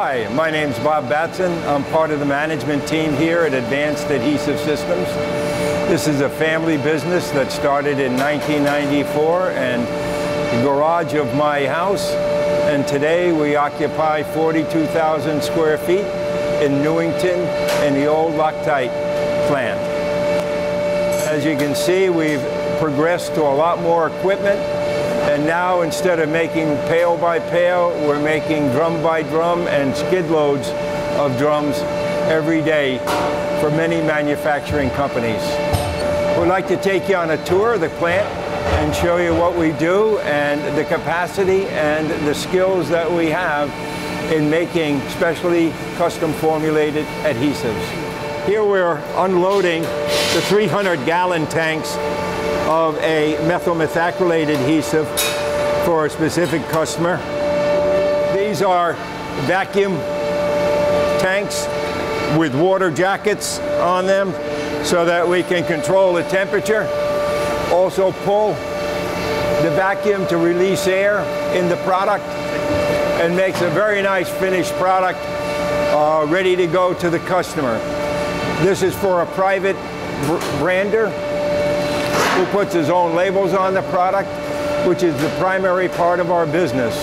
Hi, my name's Bob Batson. I'm part of the management team here at Advanced Adhesive Systems. This is a family business that started in 1994 and the garage of my house. And today we occupy 42,000 square feet in Newington in the old Loctite plant. As you can see, we've progressed to a lot more equipment and now instead of making pail by pail, we're making drum by drum and skid loads of drums every day for many manufacturing companies. We'd like to take you on a tour of the plant and show you what we do and the capacity and the skills that we have in making specially custom formulated adhesives. Here we're unloading the 300 gallon tanks of a methyl methacrylate adhesive for a specific customer. These are vacuum tanks with water jackets on them so that we can control the temperature. Also pull the vacuum to release air in the product and makes a very nice finished product uh, ready to go to the customer. This is for a private brander who puts his own labels on the product, which is the primary part of our business,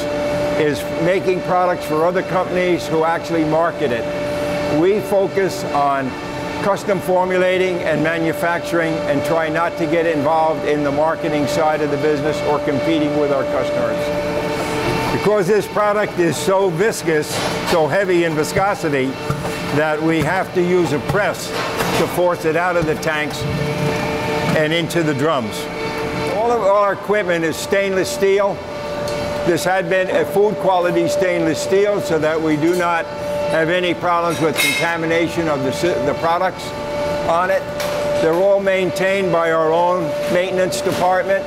is making products for other companies who actually market it. We focus on custom formulating and manufacturing and try not to get involved in the marketing side of the business or competing with our customers. Because this product is so viscous, so heavy in viscosity, that we have to use a press to force it out of the tanks and into the drums. All of our equipment is stainless steel. This had been a food quality stainless steel so that we do not have any problems with contamination of the, the products on it. They're all maintained by our own maintenance department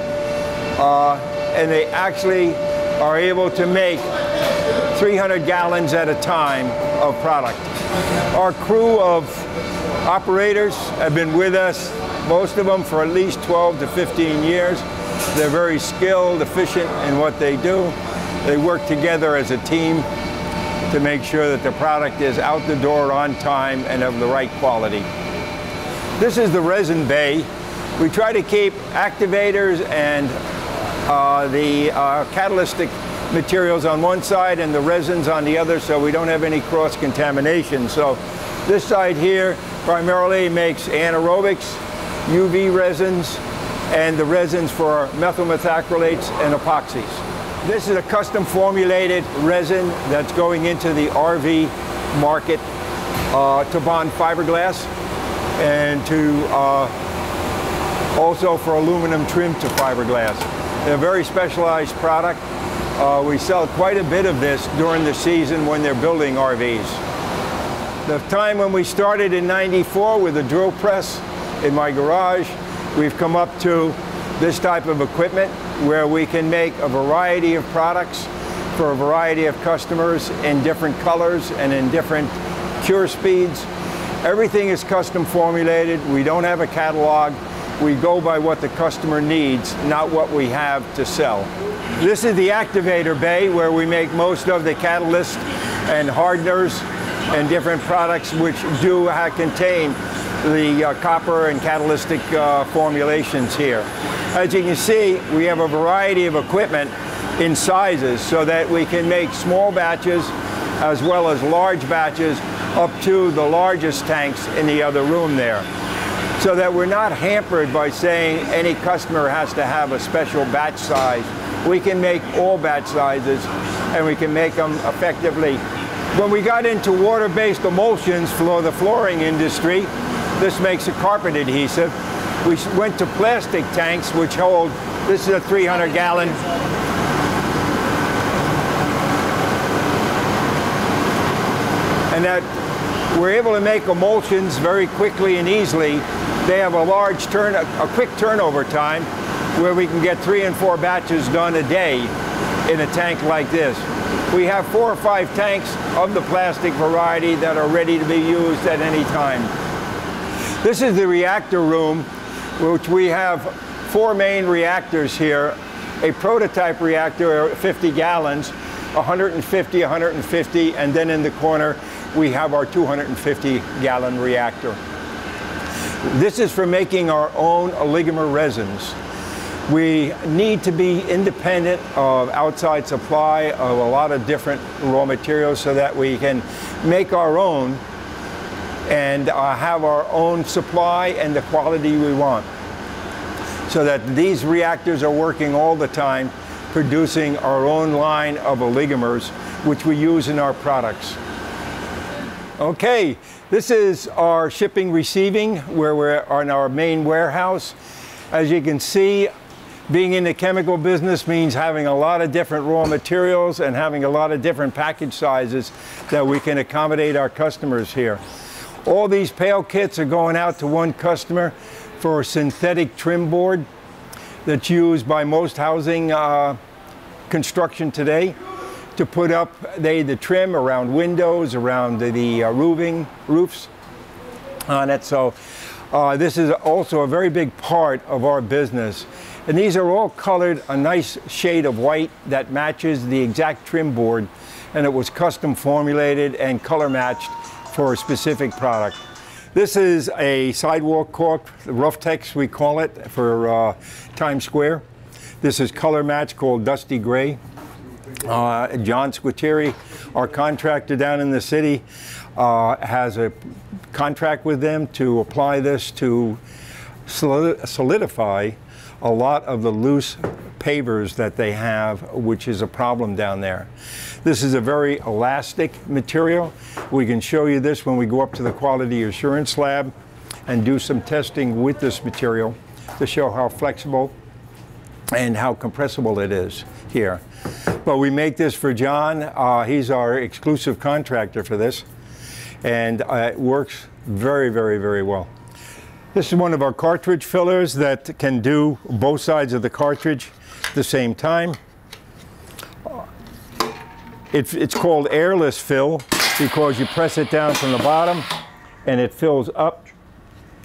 uh, and they actually are able to make 300 gallons at a time of product. Our crew of operators have been with us most of them for at least 12 to 15 years. They're very skilled, efficient in what they do. They work together as a team to make sure that the product is out the door on time and of the right quality. This is the resin bay. We try to keep activators and uh, the uh, catalytic materials on one side and the resins on the other so we don't have any cross contamination. So this side here primarily makes anaerobics, UV resins, and the resins for methyl methacrylates and epoxies. This is a custom formulated resin that's going into the RV market uh, to bond fiberglass and to uh, also for aluminum trim to fiberglass. They're a very specialized product. Uh, we sell quite a bit of this during the season when they're building RVs. The time when we started in 94 with a drill press, in my garage. We've come up to this type of equipment where we can make a variety of products for a variety of customers in different colors and in different cure speeds. Everything is custom formulated. We don't have a catalog. We go by what the customer needs, not what we have to sell. This is the activator bay where we make most of the catalysts and hardeners and different products which do contain the uh, copper and catalytic uh, formulations here. As you can see, we have a variety of equipment in sizes so that we can make small batches as well as large batches up to the largest tanks in the other room there. So that we're not hampered by saying any customer has to have a special batch size. We can make all batch sizes and we can make them effectively. When we got into water-based emulsions for the flooring industry, this makes a carpet adhesive. We went to plastic tanks which hold, this is a 300 gallon. And that we're able to make emulsions very quickly and easily. They have a large turn, a quick turnover time where we can get three and four batches done a day in a tank like this. We have four or five tanks of the plastic variety that are ready to be used at any time. This is the reactor room, which we have four main reactors here. A prototype reactor, 50 gallons, 150, 150, and then in the corner we have our 250 gallon reactor. This is for making our own oligomer resins. We need to be independent of outside supply of a lot of different raw materials so that we can make our own and uh, have our own supply and the quality we want. So that these reactors are working all the time producing our own line of oligomers which we use in our products. Okay, this is our shipping receiving where we're on our main warehouse. As you can see, being in the chemical business means having a lot of different raw materials and having a lot of different package sizes that we can accommodate our customers here. All these pail kits are going out to one customer for a synthetic trim board that's used by most housing uh, construction today to put up the trim around windows, around the, the uh, roofing roofs on it. So uh, this is also a very big part of our business. And these are all colored a nice shade of white that matches the exact trim board. And it was custom formulated and color matched for a specific product. This is a sidewalk caulk, rough text we call it for uh, Times Square. This is color match called Dusty Gray. Uh, John Squitieri, our contractor down in the city, uh, has a contract with them to apply this to solidify a lot of the loose pavers that they have, which is a problem down there. This is a very elastic material. We can show you this when we go up to the quality assurance lab and do some testing with this material to show how flexible and how compressible it is here. But we make this for John. Uh, he's our exclusive contractor for this. And uh, it works very, very, very well. This is one of our cartridge fillers that can do both sides of the cartridge the same time. It, it's called airless fill because you press it down from the bottom and it fills up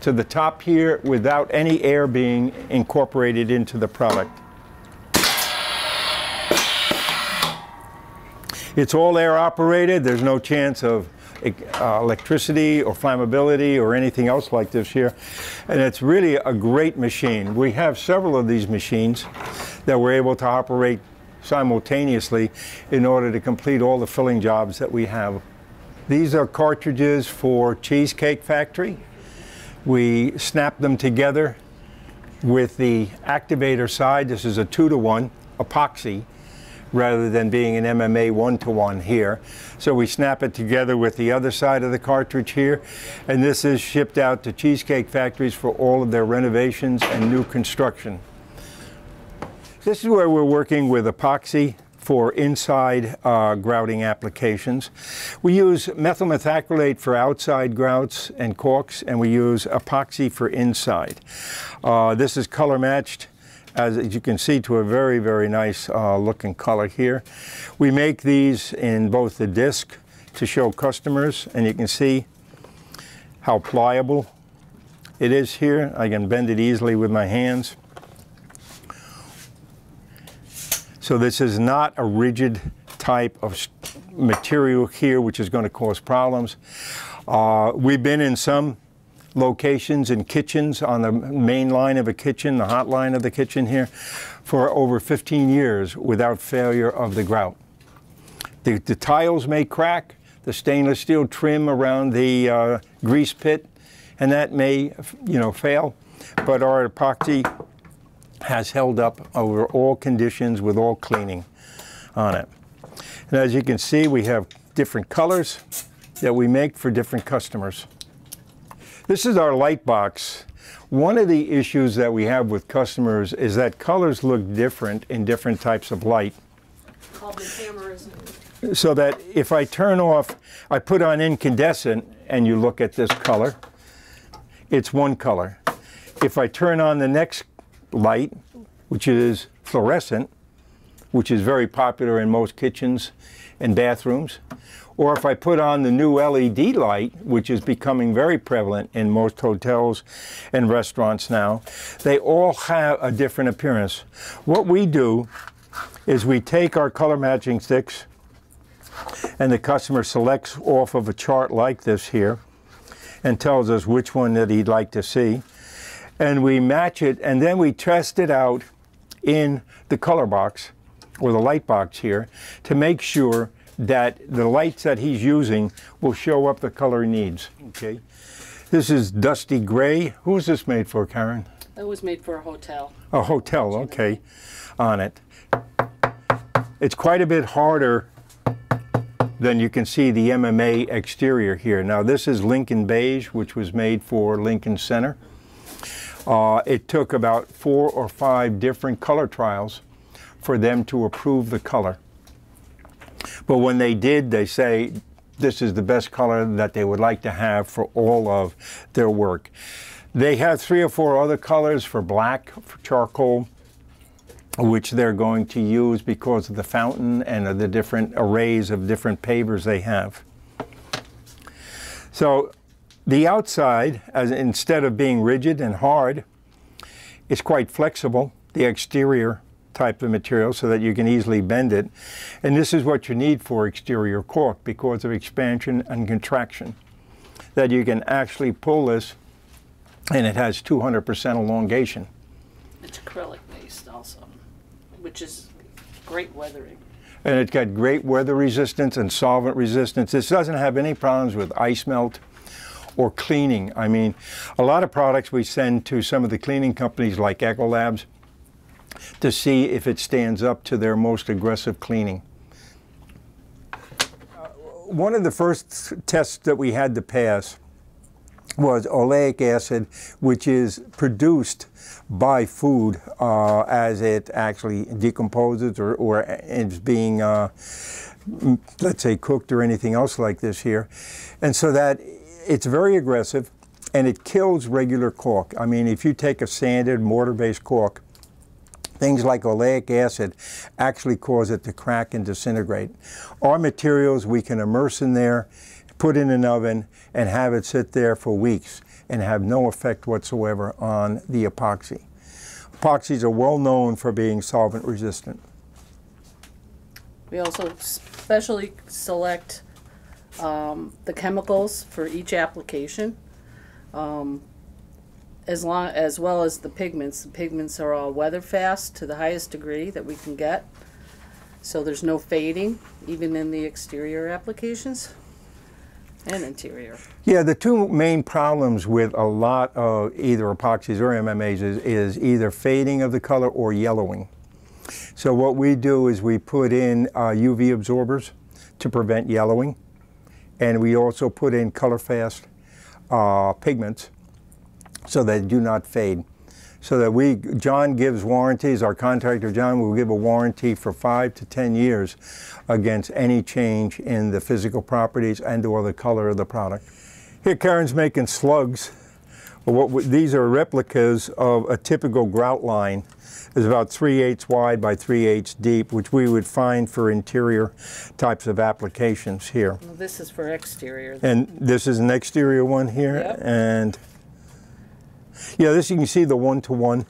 to the top here without any air being incorporated into the product. It's all air operated. There's no chance of uh, electricity or flammability or anything else like this here. And it's really a great machine. We have several of these machines that we're able to operate simultaneously in order to complete all the filling jobs that we have. These are cartridges for Cheesecake Factory. We snap them together with the activator side. This is a two to one epoxy rather than being an MMA one-to-one here. So we snap it together with the other side of the cartridge here. And this is shipped out to Cheesecake Factories for all of their renovations and new construction. This is where we're working with epoxy for inside uh, grouting applications. We use methyl methacrylate for outside grouts and caulks, and we use epoxy for inside. Uh, this is color matched as you can see to a very, very nice uh, looking color here. We make these in both the disc to show customers, and you can see how pliable it is here. I can bend it easily with my hands. So this is not a rigid type of material here, which is going to cause problems. Uh, we've been in some locations in kitchens on the main line of a kitchen, the hot line of the kitchen here, for over 15 years without failure of the grout. The, the tiles may crack, the stainless steel trim around the uh, grease pit, and that may, you know, fail, but our epoxy has held up over all conditions with all cleaning on it. And as you can see, we have different colors that we make for different customers. This is our light box. One of the issues that we have with customers is that colors look different in different types of light. So that if I turn off, I put on incandescent and you look at this color, it's one color. If I turn on the next light, which is fluorescent, which is very popular in most kitchens and bathrooms, or if I put on the new LED light, which is becoming very prevalent in most hotels and restaurants now, they all have a different appearance. What we do is we take our color matching sticks and the customer selects off of a chart like this here and tells us which one that he'd like to see. And we match it and then we test it out in the color box or the light box here to make sure that the lights that he's using will show up the color he needs. Okay. This is dusty gray. Who is this made for, Karen? That was made for a hotel. A hotel, okay, on it. It's quite a bit harder than you can see the MMA exterior here. Now this is Lincoln Beige, which was made for Lincoln Center. Uh, it took about four or five different color trials for them to approve the color. But when they did, they say this is the best color that they would like to have for all of their work. They have three or four other colors for black, for charcoal, which they're going to use because of the fountain and of the different arrays of different pavers they have. So the outside, as instead of being rigid and hard, is quite flexible. The exterior type of material so that you can easily bend it. And this is what you need for exterior caulk because of expansion and contraction. That you can actually pull this and it has 200% elongation. It's acrylic based also, which is great weathering. And it's got great weather resistance and solvent resistance. This doesn't have any problems with ice melt or cleaning. I mean, a lot of products we send to some of the cleaning companies like Ecolabs to see if it stands up to their most aggressive cleaning. one of the first tests that we had to pass was oleic acid, which is produced by food uh, as it actually decomposes or, or is being, uh, let's say, cooked or anything else like this here. And so that it's very aggressive and it kills regular caulk. I mean, if you take a sanded mortar-based caulk, things like oleic acid actually cause it to crack and disintegrate. Our materials we can immerse in there, put in an oven, and have it sit there for weeks and have no effect whatsoever on the epoxy. Epoxies are well known for being solvent resistant. We also specially select um, the chemicals for each application. Um, as long as well as the pigments. The pigments are all weather fast to the highest degree that we can get. So there's no fading, even in the exterior applications and interior. Yeah, the two main problems with a lot of either epoxies or MMAs is, is either fading of the color or yellowing. So what we do is we put in uh, UV absorbers to prevent yellowing, and we also put in color fast uh, pigments so they do not fade. So that we, John gives warranties, our contractor John will give a warranty for five to 10 years against any change in the physical properties and or the color of the product. Here Karen's making slugs. What, these are replicas of a typical grout line. It's about 3 eighths wide by 3 eighths deep, which we would find for interior types of applications here. Well, this is for exterior. And this is an exterior one here. Yep. And yeah, this you can see the one-to-one.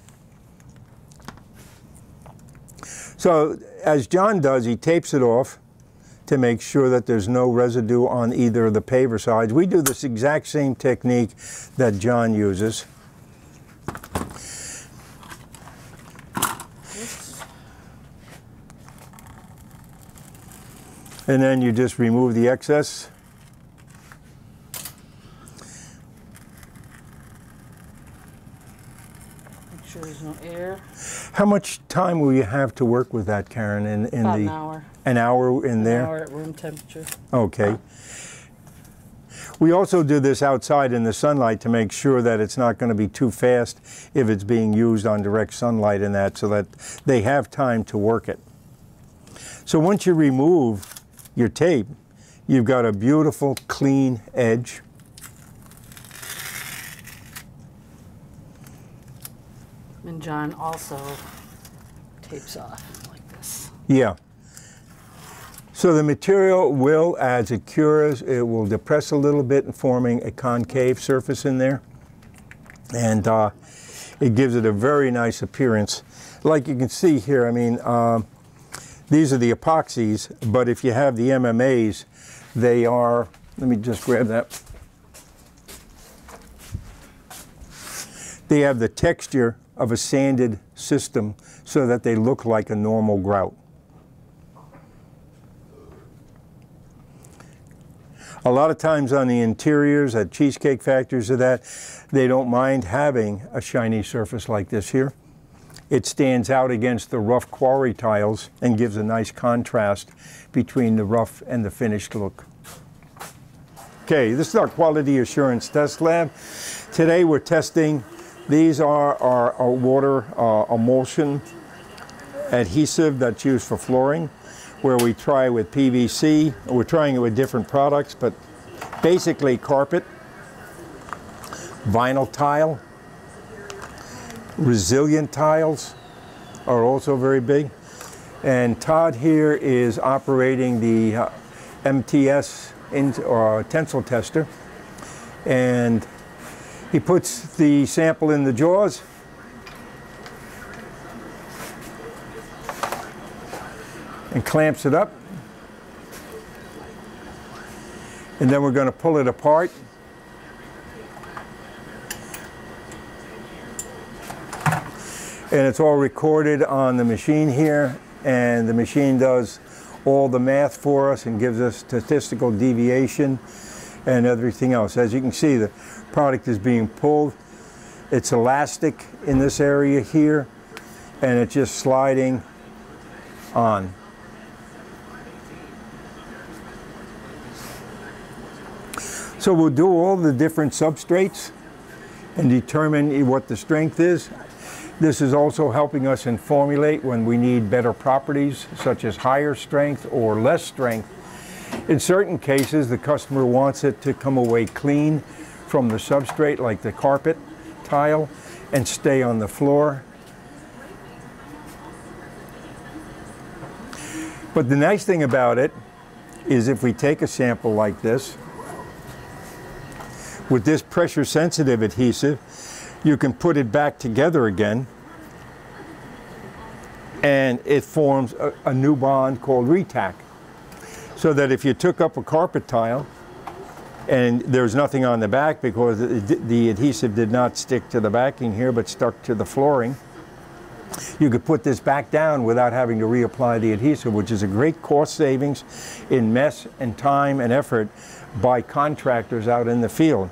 So as John does, he tapes it off to make sure that there's no residue on either of the paver sides. We do this exact same technique that John uses. And then you just remove the excess. Make sure there's no air. How much time will you have to work with that, Karen? In, in About the an hour. an hour in An there. hour at room temperature. Okay. We also do this outside in the sunlight to make sure that it's not going to be too fast if it's being used on direct sunlight and that, so that they have time to work it. So once you remove your tape, you've got a beautiful clean edge. And John also tapes off like this. Yeah. So the material will, as it cures, it will depress a little bit, forming a concave surface in there. And uh, it gives it a very nice appearance. Like you can see here, I mean, um, These are the epoxies, but if you have the MMAs, they are, let me just grab that. They have the texture of a sanded system so that they look like a normal grout. A lot of times on the interiors at cheesecake factories or that, they don't mind having a shiny surface like this here. It stands out against the rough quarry tiles and gives a nice contrast between the rough and the finished look. Okay, this is our quality assurance test lab. Today we're testing, these are our, our water uh, emulsion adhesive that's used for flooring where we try with PVC. We're trying it with different products, but basically carpet, vinyl tile, resilient tiles are also very big. And Todd here is operating the uh, MTS in, or tensile tester. And he puts the sample in the jaws and clamps it up. And then we're going to pull it apart. And it's all recorded on the machine here. And the machine does all the math for us and gives us statistical deviation and everything else. As you can see, the product is being pulled. It's elastic in this area here, and it's just sliding on. So we'll do all the different substrates and determine what the strength is. This is also helping us in formulate when we need better properties, such as higher strength or less strength. In certain cases, the customer wants it to come away clean from the substrate, like the carpet tile, and stay on the floor. But the nice thing about it is if we take a sample like this, with this pressure sensitive adhesive, you can put it back together again and it forms a, a new bond called retack. So that if you took up a carpet tile and there's nothing on the back because the, adhesive did not stick to the backing here but stuck to the flooring, you could put this back down without having to reapply the adhesive, which is a great cost savings in mess and time and effort by contractors out in the field.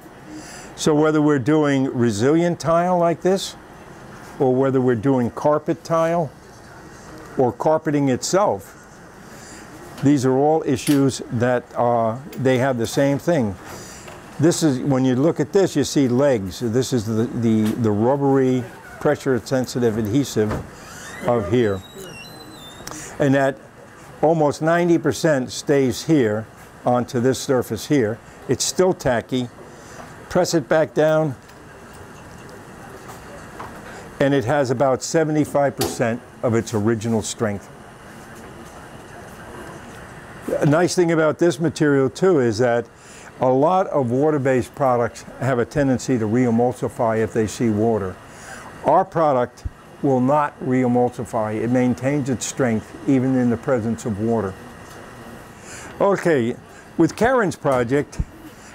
So whether we're doing resilient tile like this, or whether we're doing carpet tile, or carpeting itself, these are all issues that uh, they have the same thing. This is, when you look at this, you see legs. This is the, the, the rubbery, pressure-sensitive adhesive of here. And that almost 90% stays here onto this surface here. It's still tacky, press it back down, and it has about 75% of its original strength. A nice thing about this material too is that a lot of water-based products have a tendency to re-emulsify if they see water. Our product will not re-emulsify. It maintains its strength even in the presence of water. Okay, with Karen's project,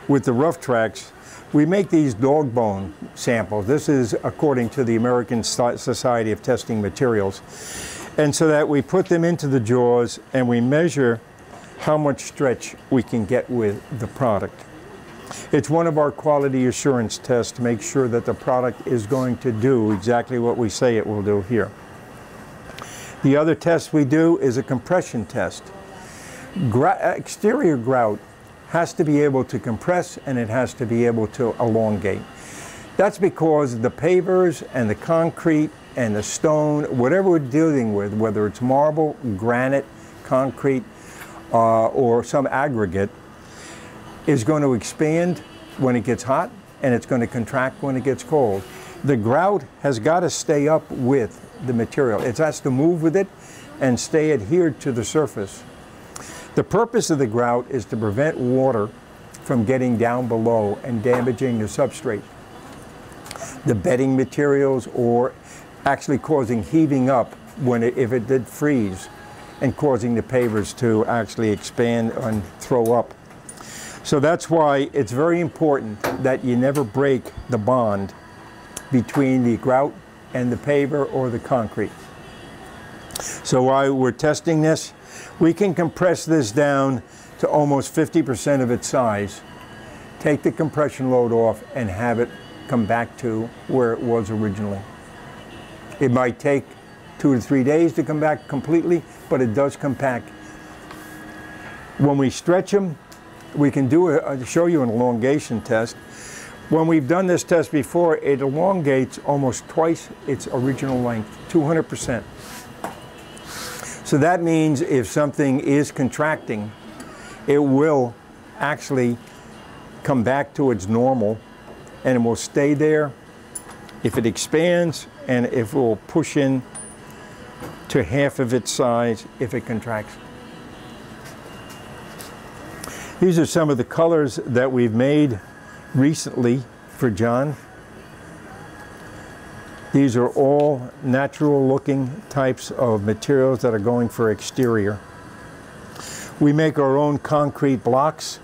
with the rough tracks, we make these dog bone samples. This is according to the American Society of Testing Materials. And so that we put them into the jaws and we measure how much stretch we can get with the product. It's one of our quality assurance tests to make sure that the product is going to do exactly what we say it will do here. The other test we do is a compression test. Gra exterior grout has to be able to compress and it has to be able to elongate. That's because the pavers and the concrete and the stone, whatever we're dealing with, whether it's marble, granite, concrete, uh, or some aggregate, is going to expand when it gets hot and it's going to contract when it gets cold. The grout has got to stay up with the material. It has to move with it and stay adhered to the surface. The purpose of the grout is to prevent water from getting down below and damaging the substrate. The bedding materials or actually causing heaving up when it, if it did freeze and causing the pavers to actually expand and throw up. So that's why it's very important that you never break the bond between the grout and the paver or the concrete. So while we're testing this, we can compress this down to almost 50% of its size, take the compression load off and have it come back to where it was originally. It might take two to three days to come back completely, but it does come back. When we stretch them, we can do a, show you an elongation test. When we've done this test before, it elongates almost twice its original length, 200%. So that means if something is contracting, it will actually come back to its normal and it will stay there. If it expands and if it will push in to half of its size if it contracts. These are some of the colors that we've made recently for John. These are all natural looking types of materials that are going for exterior. We make our own concrete blocks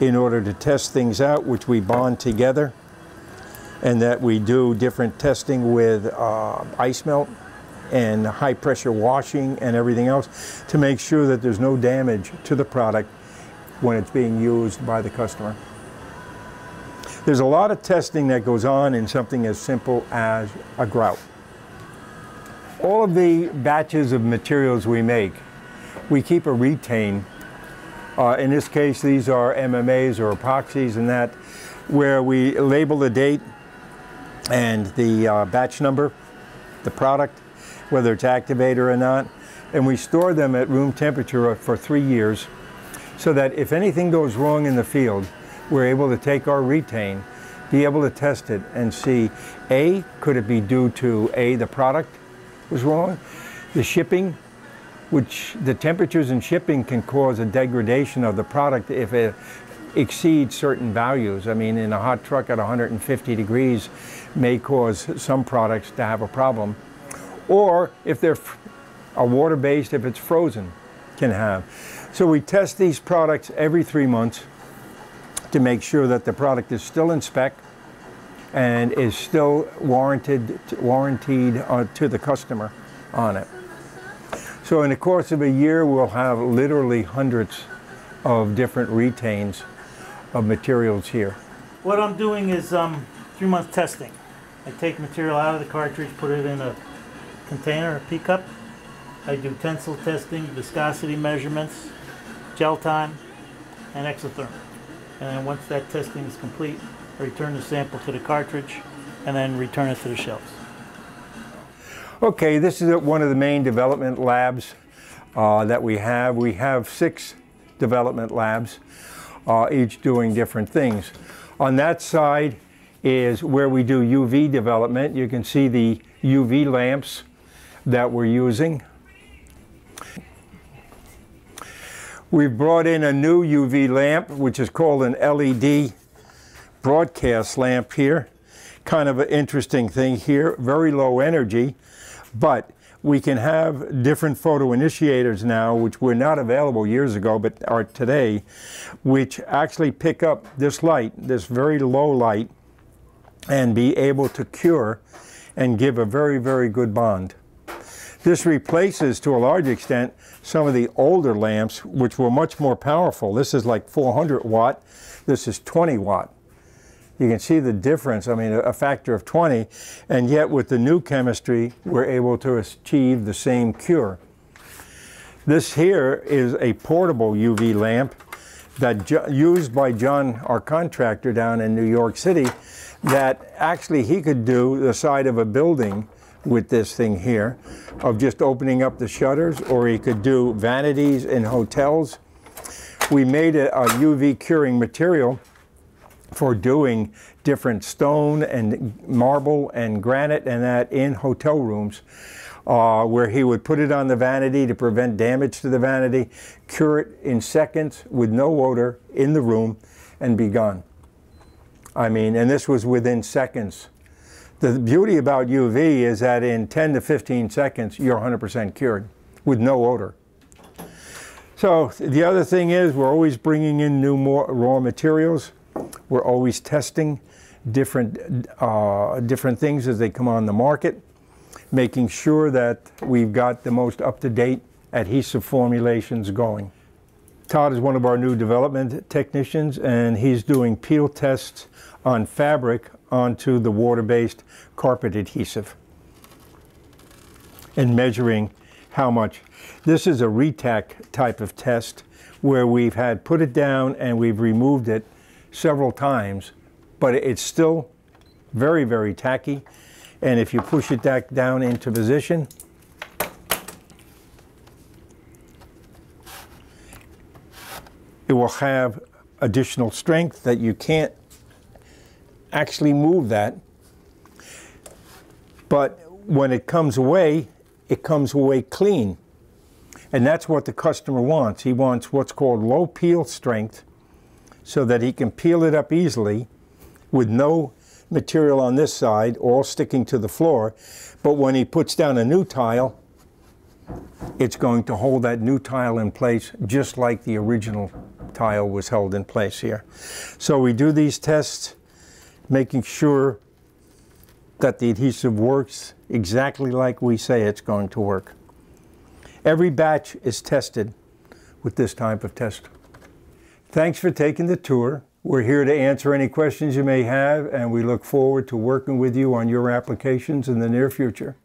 in order to test things out, which we bond together, and that we do different testing with uh, ice melt and high pressure washing and everything else to make sure that there's no damage to the product when it's being used by the customer. There's a lot of testing that goes on in something as simple as a grout. All of the batches of materials we make, we keep a retain. Uh, in this case, these are MMAs or epoxies and that, where we label the date and the uh, batch number, the product, whether it's activator or not, and we store them at room temperature for three years so that if anything goes wrong in the field, we're able to take our retain, be able to test it and see, A, could it be due to A, the product was wrong, the shipping, which the temperatures in shipping can cause a degradation of the product if it exceeds certain values. I mean, in a hot truck at 150 degrees may cause some products to have a problem. Or if they're a water-based, if it's frozen, can have. So we test these products every three months to make sure that the product is still in spec and is still warranted, warranted uh, to the customer on it. So in the course of a year, we'll have literally hundreds of different retains of materials here. What I'm doing is um, three month testing. I take material out of the cartridge, put it in a container, a P-cup. I do tensile testing, viscosity measurements, gel time, and exotherm. And then once that testing is complete, I return the sample to the cartridge and then return it to the shelves. Okay, this is one of the main development labs uh, that we have. We have six development labs, uh, each doing different things. On that side is where we do UV development. You can see the UV lamps that we're using. We've brought in a new UV lamp, which is called an LED broadcast lamp here. Kind of an interesting thing here, very low energy, but we can have different photo initiators now, which were not available years ago, but are today, which actually pick up this light, this very low light, and be able to cure and give a very, very good bond. This replaces, to a large extent, some of the older lamps, which were much more powerful. This is like 400 watt. This is 20 watt. You can see the difference, I mean, a factor of 20, and yet with the new chemistry, we're able to achieve the same cure. This here is a portable UV lamp that used by John, our contractor down in New York City, that actually he could do the side of a building with this thing here of just opening up the shutters or he could do vanities in hotels. We made a, a UV curing material for doing different stone and marble and granite and that in hotel rooms uh, where he would put it on the vanity to prevent damage to the vanity, cure it in seconds with no odor in the room and be gone. I mean, and this was within seconds the beauty about UV is that in 10 to 15 seconds, you're 100% cured with no odor. So the other thing is we're always bringing in new raw materials. We're always testing different uh, different things as they come on the market, making sure that we've got the most up-to-date adhesive formulations going. Todd is one of our new development technicians and he's doing peel tests on fabric onto the water-based carpet adhesive and measuring how much. This is a retack type of test where we've had put it down and we've removed it several times, but it's still very, very tacky. And if you push it back down into position, it will have additional strength that you can't actually move that. But when it comes away, it comes away clean. And that's what the customer wants. He wants what's called low peel strength so that he can peel it up easily with no material on this side, all sticking to the floor. But when he puts down a new tile, it's going to hold that new tile in place just like the original tile was held in place here. So we do these tests, making sure that the adhesive works exactly like we say it's going to work. Every batch is tested with this type of test. Thanks for taking the tour. We're here to answer any questions you may have, and we look forward to working with you on your applications in the near future.